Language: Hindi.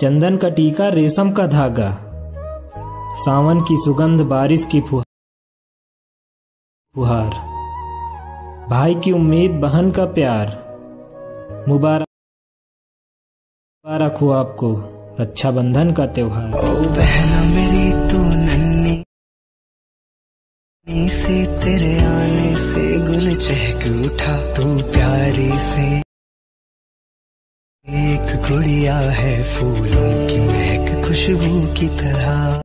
चंदन का टीका रेशम का धागा। सावन की सुगंध बारिश की फुहार। भाई की उम्मीद बहन का प्यार। मुबारक मुबारक हो आपको रक्षाबंधन का त्योहार। से तेरे आने से गुल चहक उठा तू प्यारी से। गुड़िया है फूलों की महक खुशबू की तरह।